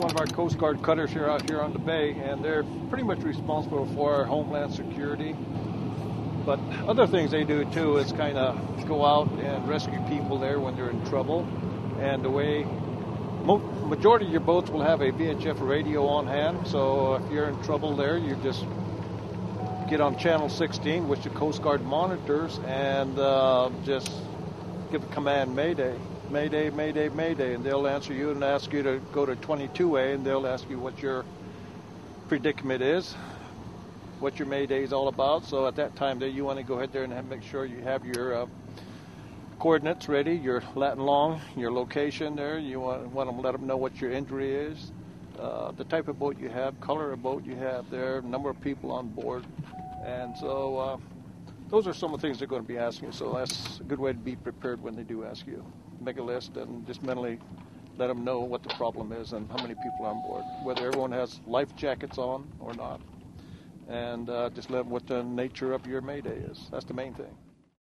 one of our Coast Guard cutters here out here on the bay, and they're pretty much responsible for our homeland security. But other things they do too is kind of go out and rescue people there when they're in trouble. And the way majority of your boats will have a VHF radio on hand, so if you're in trouble there, you just get on channel 16, which the Coast Guard monitors, and uh, just give a command Mayday. Mayday, Mayday, Mayday, and they'll answer you and ask you to go to 22A, and they'll ask you what your predicament is, what your Mayday is all about. So at that time, there you want to go ahead there and have, make sure you have your uh, coordinates ready, your lat and long, your location there. You want, want to let them know what your injury is, uh, the type of boat you have, color of boat you have there, number of people on board, and so. Uh, those are some of the things they're going to be asking. So that's a good way to be prepared when they do ask you. Make a list and just mentally let them know what the problem is and how many people are on board, whether everyone has life jackets on or not, and uh, just let them what the nature of your mayday is. That's the main thing.